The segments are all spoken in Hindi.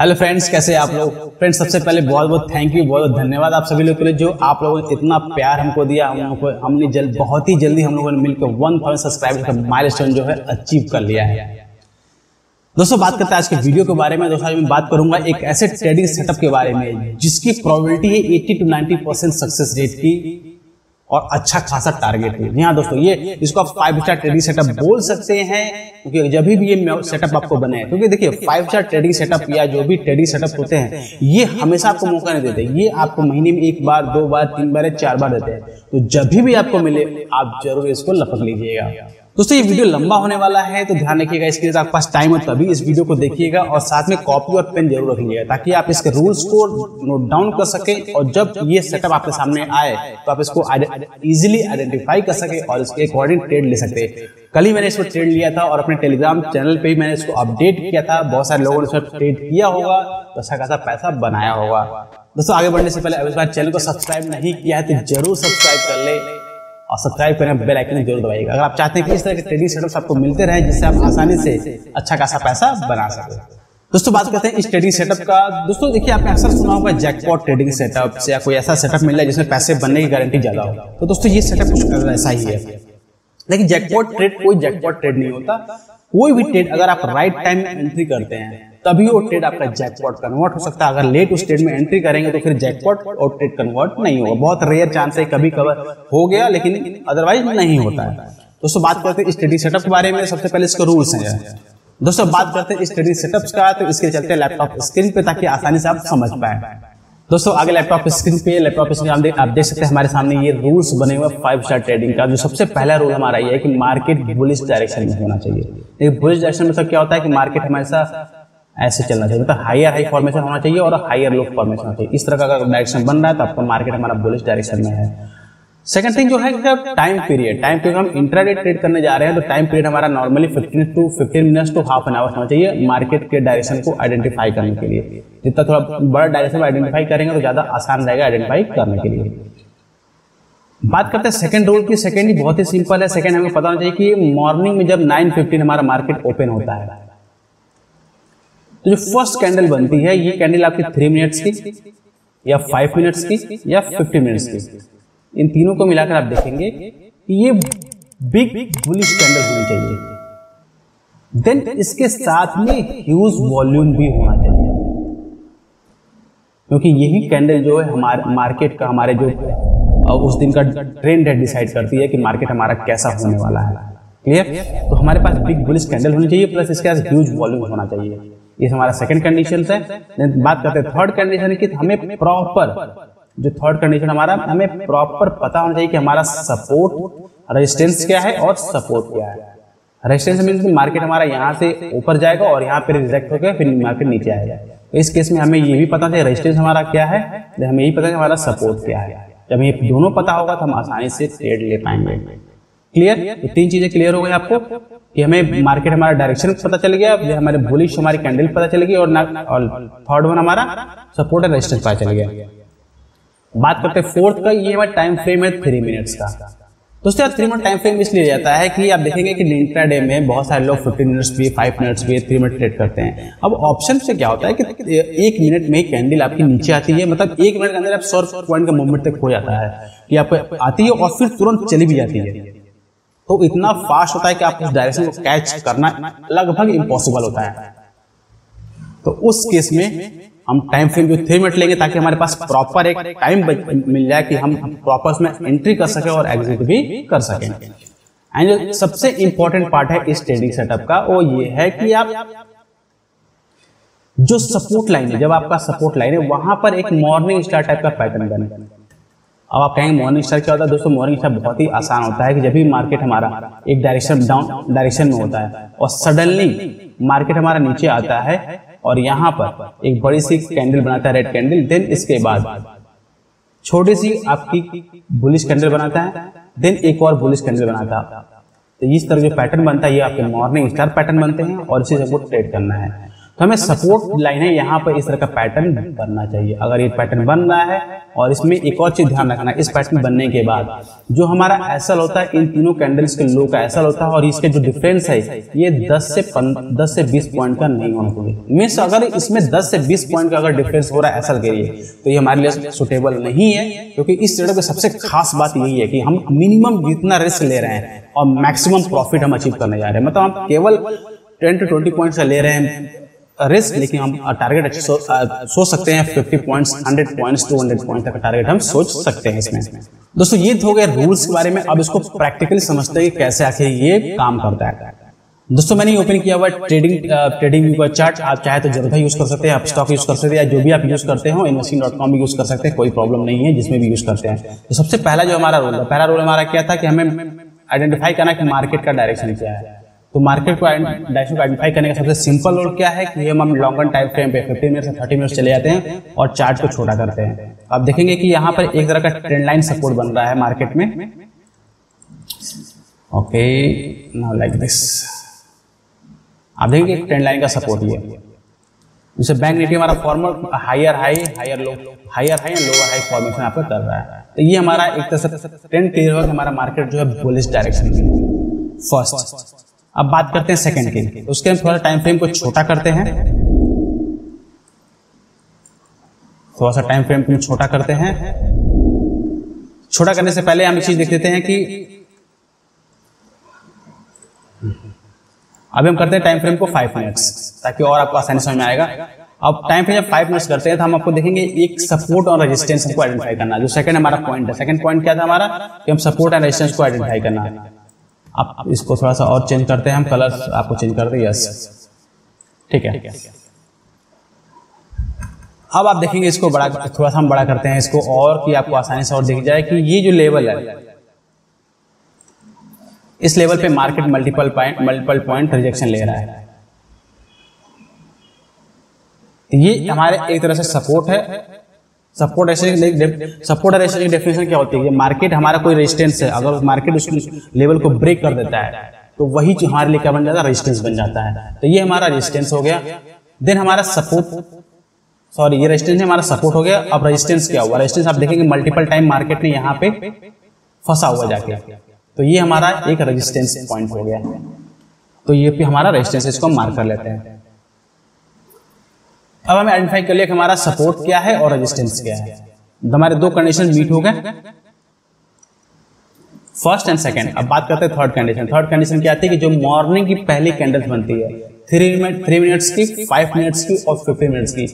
हेलो फ्रेंड्स कैसे आप लोग? फ्रेंड्स सबसे पहले बहुत बहुत थैंक यू बहुत बहुत धन्यवाद आप सभी लोग के लिए जो आप लोगों ने इतना प्यार हमको दिया हम लोगों को हमने जल्द बहुत ही जल्दी हम लोगों ने मिलकर वन थाउज़ेंड सब्सक्राइबर का माइलस्टोन जो है अचीव कर लिया है। दोस्तों बात करते हैं आज के वीडियो के बारे में। दोस्तों आज मैं बात करूँगा एक ऐसे ट्रेडिंग सेटअप के बारे में जिसकी प्रोबेबिलिटी है 80 टू 90 परसेंट सक्सेस रेट की। और अच्छा खासा टारगेट है। जी हाँ दोस्तों, ये इसको आप फाइव स्टार ट्रेडिंग सेटअप बोल सकते हैं, क्योंकि जब भी ये सेटअप आपको बने क्योंकि देखिए फाइव स्टार ट्रेडिंग सेटअप या जो भी ट्रेडिंग सेटअप होते हैं, ये हमेशा आपको मौका नहीं देते। ये आपको महीने में एक बार, दो बार, तीन बार या चार बार देते हैं। तो जब भी आपको मिले, आप ज़रूर इसको लपक लीजिएगा। दोस्तों ये वीडियो लंबा होने वाला है तो ध्यान रखिएगा इसके लिए आपके पास टाइम हो तभी इस वीडियो को देखिएगा और साथ में कॉपी और पेन ज़रूर रखिएगा ताकि आप इसके रूल्स को नोट डाउन कर सके और जब ये सेटअप आपके सामने आए तो आप इसको इजिली आइडेंटिफाई कर सके और इसके अकॉर्डिंग ट्रेड ले सकते कल ही मैंने इसको ट्रेड लिया था और अपने टेलीग्राम चैनल पे भी मैंने इसको अपडेट किया था बहुत सारे लोगों ने इसमें ट्रेड किया होगा तो अच्छा खासा पैसा बनाया होगा। दोस्तों आगे बढ़ने से पहले अभी बार चैनल को सब्सक्राइब नहीं किया है तो ज़रूर सब्सक्राइब कर ले और सब्सक्राइब करें बेल आइकन ज़रूर दबाइएगा अगर आप चाहते हैं कि इस तरह के ट्रेडिंग सेटअप्स आपको मिलते रहे, जिससे आप आसानी से अच्छा खासा पैसा बना सकें। दोस्तों, बात करते हैं इस ट्रेडिंग सेटअप का। दोस्तों, देखिए, आपने अक्सर सुना होगा जैकपॉट ट्रेडिंग सेटअप या कोई ऐसा सेटअप मिल रहा है जिसमें पैसे बनने की गारंटी ज़्यादा हो। तो दोस्तों, ये सेटअप कुछ ऐसा ही है। लेकिन जैकपॉट ट्रेड कोई जैकपॉट ट्रेड नहीं होता। कोई भी ट्रेड अगर आप राइट टाइम एंट्री करते हैं तभी वो ट्रेड आपका जैकपॉट कन्वर्ट हो सकता है। अगर लेट उस ट्रेड में एंट्री करेंगे तो फिर जैकपॉट और ट्रेड कन्वर्ट नहीं होगा। बहुत रेयर चांस है कभी कवर हो गया लेकिन अदरवाइज़ नहीं होता है। दोस्तों बात करते हैं इस ट्रेडिंग सेटअप के बारे में। सबसे पहले इसके रूल्स हैं। दोस्तों बात करते हैं इस ट्रेडिंग सेटअप का तो इसके चलते लैपटॉप स्क्रीन पे ताकि आसानी से आप समझ पाए। दोस्तों आगे लैपटॉप स्क्रीन पे लैपटॉप स्क्रीन आप देख आप देख सकते हैं हमारे सामने ये रूल्स बने हुए फाइव स्टार ट्रेडिंग का जो सबसे पहला रूल हमारा ये है कि मार्केट बुलिश डायरेक्शन में होना चाहिए बुलिश डायरेक्शन में सब क्या होता है कि मार्केट हमेशा ऐसे चलना चाहिए। मतलब हायर हाई फॉर्मेशन होना चाहिए और हायर लो फॉर्मेशन होना चाहिए। इस तरह का अगर डायरेक्शन बन रहा है तो आपका मार्केट हमारा बुलिश डायरेक्शन में है। सेकंड थिंग जो है टाइम पीरियड टाइम पीरियड हम इंट्राडे ट्रेड करने जा रहे हैं तो टाइम पीरियड हमारा normally 15 to 15 minutes to half an hour होना चाहिए मार्केट के डायरेक्शन को आइडेंटिफाई करने के लिए। जितना थोड़ा बड़ा डायरेक्शन आइडेंटिफाई करेंगे तो ज़्यादा आसान रहेगा आइडेंटिफाई करने के लिए। बात करते हैं सेकंड रूल की। सेकंड ही बहुत ही सिंपल है। सेकंड हमें पता होना चाहिए कि मॉर्निंग में जब 9:15 हमारा मार्केट ओपन होता है तो जो फ़र्स्ट कैंडल बनती है, ये कैंडल आपकी थ्री मिनट्स की, या फाइव मिनट्स की, या फिफ्टी मिनट्स की। इन तीनों को मिलाकर आप देखेंगे कि ये बिग बुलिश कैंडल होनी चाहिए। देन इसके साथ में ह्यूज वॉल्यूम भी होना चाहिए। क्योंकि यही कैंडल जो है, हमारे मार्केट का, हमारे जो उस दिन का ट्रेंड है डिसाइड करती है कि मार्केट हमारा कैसा होने वाला है। क्लियर तो हमारे पास बिग बुलिश कैंडल होनी चाहिए प्लस इसके पास ह्यूज वॉल्यूम होना चाहिए। ये हमारा सेकंड कंडीशन है। बात करते हैं थर्ड कंडीशन की हमें प्रॉपर जो थर्ड कंडीशन हमारा, हमें प्रॉपर पता होना चाहिए कि हमारा सपोर्ट रेजिस्टेंस क्या है और सपोर्ट क्या है। रेजिस्टेंस मीन मार्केट हमारा यहाँ से ऊपर जाएगा और यहाँ पे रिजेक्ट होकर फिर मार्केट नीचे आएगा। इस केस में हमें ये भी पता चाहिए रेजिस्टेंस हमारा क्या है। हमें यही पता है हमारा सपोर्ट क्या है। जब ये दोनों पता होगा तो हम आसानी से ट्रेड ले पाएँगे। क्लियर तीन चीज़ें क्लियर हो गई आपको कि हमें मार्केट हमारा डायरेक्शन पता चल गया हमारे बुलिश हमारी कैंडल पता चल गई और थर्ड वन हमारा सपोर्ट एंड रेजिस्टेंस पता चल गया। बात करते हैं फोर्थ का, ये हमारा टाइम फ्रेम है थ्री मिनट्स का। दोस्तों, यार थ्री मिनट टाइम फ्रेम इसलिए जाता है कि आप देखेंगे कि इंट्रा डे में बहुत सारे लोग 15 मिनट्स भी फाइव मिनट्स भी थ्री मिनट ट्रेड करते हैं। अब ऑप्शन से क्या होता है कि एक मिनट में कैंडल आपकी नीचे आती है मतलब एक मिनट के अंदर आप सौ पॉइंट का मूवमेंट तक हो जाता है कि आपको आती है और फिर तुरंत चली भी जाती है। तो इतना फास्ट होता है कि आप उस डायरेक्शन को कैच करना लगभग इम्पॉसिबल होता है। तो उस केस में हम टाइम फ्रेम जो थ्री मिनट लेंगे ताकि हमारे पास प्रॉपर एक टाइम मिल जाए कि हम प्रॉपर उसमें एंट्री कर सके और एग्जिट भी कर सकें। एंड जो सबसे इंपॉर्टेंट पार्ट है इस ट्रेडिंग सेटअप का, वो ये है कि आप जो सपोर्ट लाइन है, जब आपका सपोर्ट लाइन है, वहाँ पर एक मॉर्निंग स्टार टाइप का पैटर्न बने अब आप कहेंगे मॉर्निंग स्टार क्या होता है? दोस्तों मॉर्निंग स्टार बहुत ही आसान होता है कि जब भी मार्केट हमारा एक डायरेक्शन डाउन डायरेक्शन में होता है और सडनली मार्केट हमारा नीचे आता है और यहाँ पर एक बड़ी सी कैंडल बनाता है रेड कैंडल देन इसके बाद छोटी सी आपकी बुलिश कैंडल बनाता है देन एक और बुलिश कैंडल बनाता है। तो इस तरह जो पैटर्न बनता है, ये आपके मॉर्निंग स्टार पैटर्न बनते हैं और इसी सबको ट्रेड करना है। तो हमें सपोर्ट लाइन है यहाँ पर इस तरह का पैटर्न बनना चाहिए। अगर ये पैटर्न बन रहा है और इसमें एक और चीज़ ध्यान रखना इस पैटर्न बनने के बाद जो हमारा एसल होता है इन तीनों कैंडल्स के लो का एसल होता है और इसके जो डिफरेंस है ये 10 से 10 से 20 पॉइंट का नहीं होना चाहिए। मीन्स अगर इसमें 10 से 20 पॉइंट का अगर डिफरेंस हो रहा है एसल के लिए तो ये हमारे लिए सुटेबल नहीं है क्योंकि इस ट्रेडर की सबसे खास बात यही है कि हम मिनिमम जितना रिस्क ले रहे हैं और मैक्सिमम प्रॉफिट हम अचीव करने जा रहे हैं मतलब हम केवल टेन टू ट्वेंटी पॉइंट से ले रहे हैं रिस्क लेकिन हम टारगेट सो, सोच सकते हैं 50 पॉइंट्स 100 पॉइंट्स 200 पॉइंट तक टारगेट हम सोच सकते हैं इसमें। दोस्तों ये तो हो गया रूल्स के बारे में। अब इसको प्रैक्टिकली समझते हैं कि कैसे आखिर ये काम करता है। दोस्तों मैंने ओपन किया हुआ ट्रेडिंग ट्रेडिंग चार्ट आप चाहे तो ज़रूर यूज़ कर सकते हैं आप स्टॉक यूज़ कर सकते हैं या जो भी आप यूज़ करते हो इन्वेस्टिंग डॉट कॉम भी यूज़ कर सकते हैं कोई प्रॉब्लम नहीं है जिसमें भी यूज़ करते हैं। तो सबसे पहला जो हमारा रोल है पहला रोल हमारा क्या था कि हमें आइडेंटिफाई करना कि मार्केट का डायरेक्शन क्या है। तो मार्केट को डायरेक्शन को आइडेंटिफाई करने का सबसे सिंपल रोल क्या है कि हम लॉन्ग टाइम फ्रेम पे 15 मिनट से 30 मिनट चले जाते हैं और चार्ट को छोटा करते हैं। आप देखेंगे कि यहाँ पर एक तरह का ट्रेंड लाइन सपोर्ट बन रहा है मार्केट में। ओके नाउ लाइक दिस आप देखेंगे ट्रेंड लाइन का सपोर्ट ये जैसे बैंक निफ्टी हमारा formal higher high higher low higher high and lower high formation आपका कर रहा है। तो ये हमारा एक तरह से ट्रेंड क्लियर होगा हमारा मार्केट जो है बुलिश डायरेक्शन में फ़र्स्ट अब बात करते हैं सेकंड की। तो उसके हम थोड़ा टाइम फ्रेम को छोटा करते हैं। थोड़ा सा टाइम फ्रेम को छोटा करते हैं। छोटा करने से पहले हम एक चीज़ देख लेते हैं कि अभी हम करते हैं टाइम फ्रेम को फाइव मिनट्स ताकि और आपको आसानी समझ में आएगा। अब टाइम फ्रेम जब फाइव मिनट्स करते हैं तो हम आपको देखेंगे एक सपोर्ट और रेजिस्टेंस हमको आइडेंटिफाई करना जो सेकंड हमारा पॉइंट है। सेकंड पॉइंट क्या था हमारा? कि हम सपोर्ट एंड रेजिस्टेंस को आइडेंटिफाई करना। आप इसको थोड़ा सा और चेंज करते हैं, हम कलर आपको चेंज कर दे यस ठीक है। अब आप देखेंगे इसको बड़ा, थोड़ा सा हम बड़ा करते हैं, इसको और कि आपको आसानी से और दिख जाए कि ये जो लेवल है, इस लेवल पे market multiple point multiple point rejection ले रहा है। ये हमारे एक तरह से सपोर्ट है सपोर्ट सपोर्ट और की डेफिनेशन क्या होती है? मार्केट हमारा कोई रेजिस्टेंस है। अगर मार्केट उस लेवल को ब्रेक कर देता है तो वही हमारे लिए क्या बन जाता है? रेजिस्टेंस बन जाता है। तो ये हमारा रेजिस्टेंस हो गया। देन हमारा सपोर्ट सॉरी ये रेजिस्टेंस हमारा सपोर्ट हो गया। अब रेजिस्टेंस क्या हुआ? रेजिस्टेंस आप देखेंगे मल्टीपल टाइम मार्केट ने यहाँ पे फंसा हुआ जाके। तो ये हमारा एक रेजिस्टेंस पॉइंट हो गया। तो ये भी हमारा रेजिस्टेंस इसको हम मार्क कर लेते हैं। अब हमें आइडेंटिफाई कर लिया कि हमारा सपोर्ट क्या है और रेजिस्टेंस क्या है। तो हमारे दो कंडीशन मीट हो गए। फ़र्स्ट एंड सेकंड अब बात करते हैं थर्ड कंडीशन थर्ड कंडीशन क्या आती है कि जो मॉर्निंग की पहली कैंडल बनती है थ्री मिनट थ्री मिनट्स की फाइव मिनट्स की और फिफ्टीन मिनट्स की,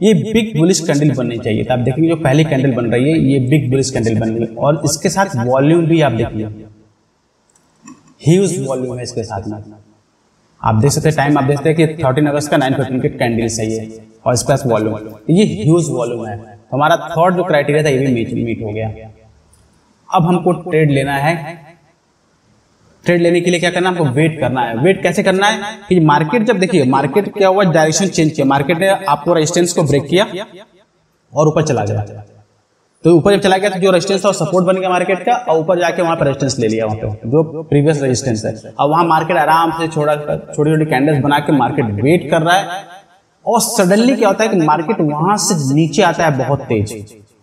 ये बिग बुलिश कैंडल बननी चाहिए तो आप देखेंगे जो पहली कैंडल बन रही है, ये बिग बुलिश कैंडल बन रही है। और इसके साथ वॉल्यूम भी आप देखिए ह्यूज वॉल्यूम है इसके साथ में। आप देख सकते हैं टाइम आप देखते हैं कि थर्टीन अगस्त का नाइन फिफ्टीन की कैंडल सही है और इसके पास वॉल्यूम ये ह्यूज वॉल्यूम है। तो हमारा थर्ड जो क्राइटेरिया था, ये भी मीट मीट हो गया। अब हमको ट्रेड लेना है। ट्रेड लेने के लिए क्या करना है? हमको वेट करना है। वेट कैसे करना है? कि मार्केट जब देखिए मार्केट क्या हुआ? डायरेक्शन चेंज किया। मार्केट ने आपको रेजिस्टेंस को ब्रेक किया और ऊपर चला गया। तो ऊपर जब चला गया तो जो रेजिस्टेंस था सपोर्ट बन गया मार्केट का, और ऊपर जाके वहाँ पर रेजिस्टेंस ले लिया वहाँ पे, जो प्रीवियस रेजिस्टेंस है। अब वहाँ मार्केट आराम से छोटा छोटी छोटी कैंडल्स बना के मार्केट वेट कर रहा है, और सडनली क्या होता है कि मार्केट वहाँ से नीचे आता है बहुत तेज।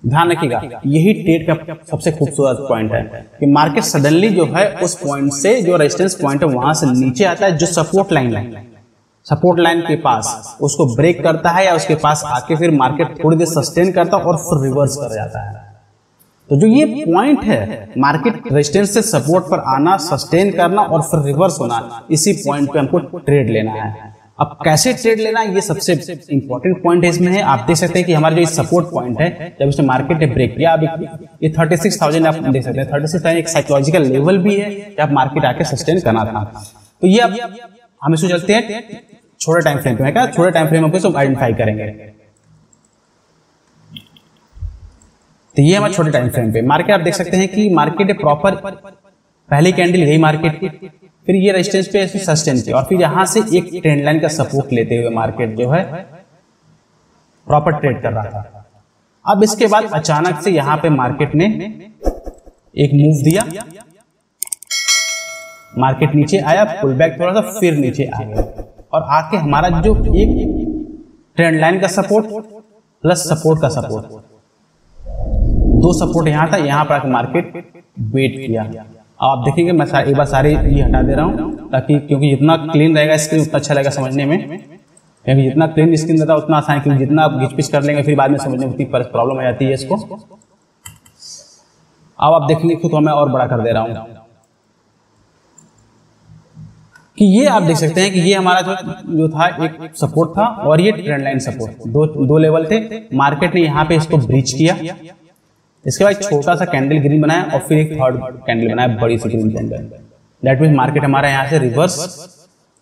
ध्यान रखिएगा, यही ट्रेड का सबसे खूबसूरत पॉइंट है, कि मार्केट सडनली जो है उस पॉइंट से, जो रेजिस्टेंस पॉइंट है, वहाँ से नीचे आता है, जो सपोर्ट लाइन है। सपोर्ट लाइन के पास, उसको ब्रेक करता है या उसके पास आके फिर मार्केट थोड़ी देर सस्टेन करता है और फिर रिवर्स कर जाता है। तो जो ये पॉइंट है मार्केट रेजिस्टेंस से सपोर्ट पर आना सस्टेन करना और फिर रिवर्स होना, इसी पॉइंट पे हमको ट्रेड लेना है। अब कैसे ट्रेड लेना, ये सबसे इंपॉर्टेंट पॉइंट इसमें। है आप देख सकते हैं कि हमारा जो सपोर्ट पॉइंट है, जब इसने मार्केट ने ब्रेक किया, अब ये थर्टी सिक्स थाउज़ेंड आप देख सकते हैं थर्टी सिक्स थाउज़ेंड एक साइकोलॉजिकल लेवल भी है जब मार्केट आके सस्टेन करना था। तो ये अब हम इसको चलते हैं। छोटे टाइम फ्रेम पे। क्या छोटे टाइम फ्रेम पे आइडेंटिफाई करेंगे। तो ये हमारे छोटे टाइम फ्रेम पे। मार्केट आप देख सकते हैं कि मार्केट प्रॉपर पहली कैंडल यही मार्केट की फिर ये रेजिस्टेंस पे सस्टेन किया। और फिर यहाँ से एक ट्रेंड लाइन का सपोर्ट लेते हुए मार्केट जो है प्रॉपर ट्रेड कर रहा था। अब इसके बाद अचानक से यहाँ पे मार्केट ने एक मूव दिया। मार्केट नीचे आया पुल बैक थोड़ा सा, फिर नीचे आ गया। और आके हमारा जो एक ट्रेंड लाइन का सपोर्ट प्लस सपोर्ट का सपोर्ट दो सपोर्ट यहाँ था, यहाँ पर मार्केट वेट किया। आप देखेंगे मैं एक बार सारे ये हटा दे रहा हूँ, ताकि क्योंकि जितना क्लीन रहेगा स्क्रीन उतना अच्छा लगेगा समझने में। क्योंकि जितना क्लीन स्क्रीन रहता है, उतना आसान है, क्योंकि जितना आप घिच कर लेंगे, फिर बाद में समझने में उतनी प्रॉब्लम आ जाती है इसको। अब आप देखेंगे, खुद मैं और बड़ा कर दे रहा हूँ। कि ये आप देख सकते हैं कि ये हमारा जो जो था एक सपोर्ट था और ये ट्रेंड लाइन सपोर्ट दो दो लेवल थे। मार्केट ने यहाँ पे इसको ब्रीच किया। इसके बाद छोटा सा कैंडल ग्रीन बनाया और फिर एक थर्ड कैंडल बनाया बड़ी सी green candle that mean market हमारा यहाँ से रिवर्स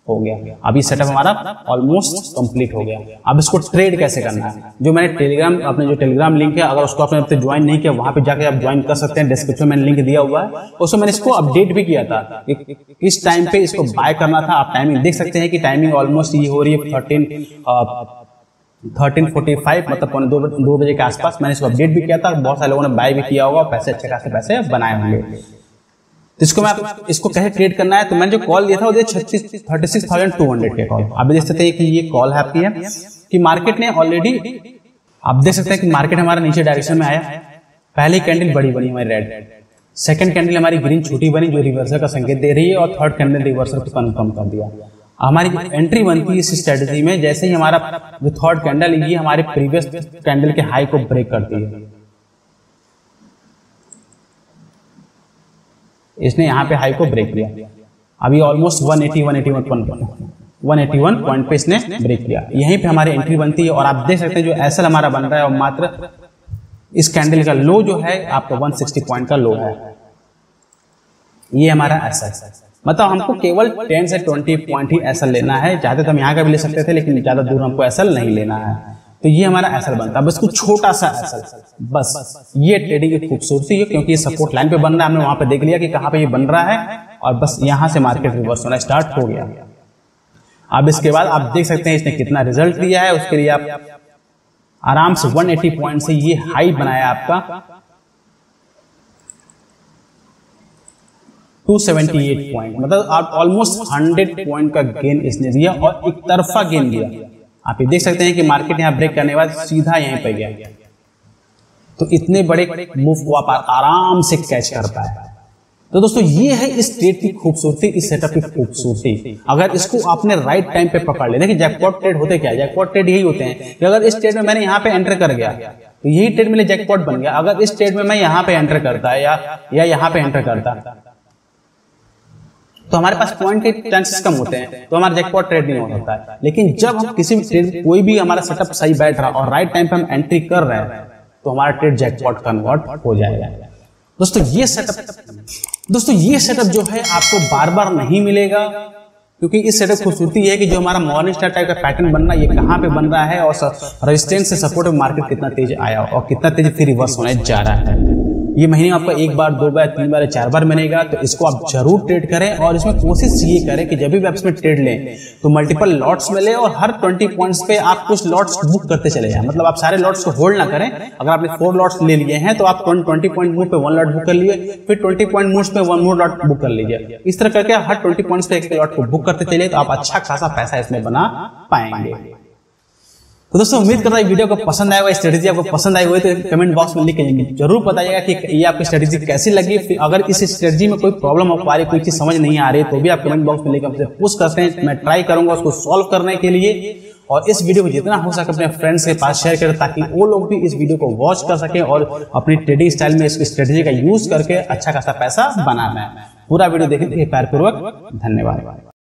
हो गया। अभी सेटअप हमारा ऑलमोस्ट कंप्लीट हो गया। अब इसको ट्रेड कैसे करना है? जो मैंने टेलीग्राम अपने जो टेलीग्राम लिंक है अगर उसको आपने ज्वाइन नहीं किया वहाँ पे जाकर आप ज्वाइन कर सकते हैं। डिस्क्रिप्शन में लिंक दिया हुआ है। उसमें मैंने इसको अपडेट भी किया था किस टाइम पे इसको बाय करना था। आप टाइमिंग देख सकते हैं कि टाइमिंग ऑलमोस्ट ये हो रही है थर्टीन थर्टीन फोर्टी फाइव मतलब पौने दो, दो बजे के आसपास मैंने इसको अपडेट भी किया था। बहुत सारे लोगों ने बाय भी किया होगा पैसे अच्छे खासे पैसे बनाए होंगे। तो इसको मैं इसको कैसे ट्रेड करना है तो मैंने जो कॉल दिया था वो छत्तीस thirty six thousand two hundred के कॉल आप देख सकते हैं कि ये कॉल है आपकी है कि मार्केट ने ऑलरेडी आप देख सकते हैं कि मार्केट हमारा नीचे डायरेक्शन में आया। पहली कैंडल बड़ी बनी हमारी रेड सेकंड कैंडल हमारी ग्रीन छोटी बनी जो रिवर्सल का संकेत दे रही है और थर्ड कैंडल रिवर्सल को कन्फर्म कर दिया। हमारी एंट्री बनती है इस स्ट्रेटेजी में, जैसे ही हमारा जो थर्ड कैंडल ये हमारे प्रीवियस कैंडल के हाई को ब्रेक करती है। इसने यहाँ पे हाई को ब्रेक किया। अभी ऑलमोस्ट 180 181 181 पॉइंट पे इसने ब्रेक किया। यहीं पे हमारी एंट्री बनती है और आप देख सकते हैं जो एसएल हमारा बन रहा है और मात्र इस कैंडल का लो जो है, आपका 160 पॉइंट का लो है। ये हमारा एसएल मतलब हमको केवल 10 से 20 पॉइंट ही एसएल लेना है। चाहते तो हम यहाँ का भी ले सकते थे, लेकिन ज़्यादा दूर हमको एसएल नहीं लेना है। तो ये हमारा एसएल बनता है। बस कुछ छोटा सा एसएल बस, ये ट्रेडिंग की खूबसूरती है, क्योंकि ये सपोर्ट लाइन पे बन रहा है। हमने वहाँ पे देख लिया कि कहाँ पे ये बन रहा है। और बस यहाँ से मार्केट रिवर्स होना स्टार्ट हो गया। अब इसके बाद आप देख सकते हैं, इसने कितना रिज़ल्ट दिया है। उसके लिए आप आराम से 180 पॉइंट से ये हाई बनाया आपका। 278 पॉइंट मतलब आप ऑलमोस्ट 100 पॉइंट का गेन इसने दिया और एक तरफा गेन दिया। आप ये देख सकते हैं कि मार्केट यहाँ ब्रेक करने के बाद सीधा यहीं पर गया। तो इतने बड़े मूव को आप आराम से कैच कर पाए तो दोस्तों, ये है इस ट्रेड की खूबसूरती, इस सेटअप की खूबसूरती। अगर इसको आपने राइट टाइम पे पकड़ लिया, देखिए जैकपॉट ट्रेड होते क्या जैकपॉट ट्रेड यही होते हैं कि अगर इस ट्रेड में मैंने यहाँ पे एंटर कर गया तो यही ट्रेड मेरे जैकपॉट बन गया। अगर इस ट्रेड में मैं यहाँ पे एंटर करता या या यहाँ पे एंटर करता तो हमारे पास पॉइंट के चांसेस कम होते हैं तो हमारा जैकपॉट ट्रेड नहीं हो सकता है लेकिन जब हम किसी भी ट्रेड कोई भी हमारा सेटअप सही बैठ रहा और राइट टाइम पे हम एंट्री कर रहे हैं तो हमारा ट्रेड जैकपॉट कन्वर्ट हो जाएगा। दोस्तों, ये सेटअप दोस्तों, ये सेटअप जो है आपको बार बार नहीं मिलेगा, क्योंकि इस सेटअप खूबसूरती है कि जो हमारा मॉर्निंग स्टार टाइप का पैटर्न बनना ये कहाँ पे बन रहा है और रेजिस्टेंस से सपोर्ट मार्केट कितना तेज आया और कितना तेज फिर रिवर्स होने जा रहा है। ये महीने में आपका एक बार, दो बार, तीन बार, चार बार मिलेगा तो इसको आप ज़रूर ट्रेड करें और इसमें कोशिश ये करें कि जब भी आप इसमें ट्रेड लें तो मल्टीपल लॉट्स मिले और हर ट्वेंटी पॉइंट्स पे आप कुछ लॉट्स बुक करते चले जाए। मतलब आप सारे लॉट्स को होल्ड ना करें। अगर आपने फोर लॉट्स ले लिए हैं तो आप ट्वेंटी पॉइंट मूव पे वन लॉट बुक कर लिए, फिर ट्वेंटी पॉइंट मूव पे वन मोर लॉट बुक कर लीजिए। इस तरह करके हर ट्वेंटी पॉइंट्स पे एक लॉट को बुक करते चलिए तो आप अच्छा खासा पैसा इसमें बना पाएँगे। तो दोस्तों, उम्मीद करता है वीडियो को पसंद आएगा स्ट्रेटेजी आपको पसंद आई हुई तो कमेंट बॉक्स में लिख के ज़रूर बताइएगा कि ये आपकी स्ट्रेटेजी कैसी लगी। फिर अगर इस स्ट्रेटेजी में कोई प्रॉब्लम हो पा रही कोई चीज़ समझ नहीं आ रही तो भी आप कमेंट बॉक्स में लिखकर पुश करते हैं। मैं ट्राई करूँगा उसको सॉल्व करने के लिए। और इस वीडियो को जितना हो सके अपने फ्रेंड्स के पास शेयर करें, ताकि वो लोग भी इस वीडियो को वॉच कर सकें और अपनी ट्रेडिंग स्टाइल में इस स्ट्रेटेजी का यूज़ करके अच्छा खासा पैसा बना पाए। पूरा वीडियो देखने के प्यारपूर्वक धन्यवाद।